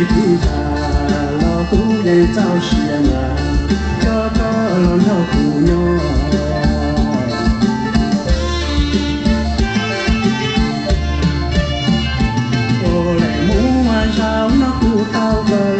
路给去皮他，老姑人早逝嘛，这个老老姑娘。tu phao có lọ đồ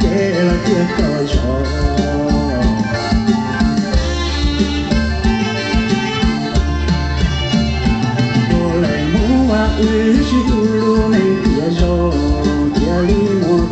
格拉天可热，我来木哇安是吐鲁番天热，天里热。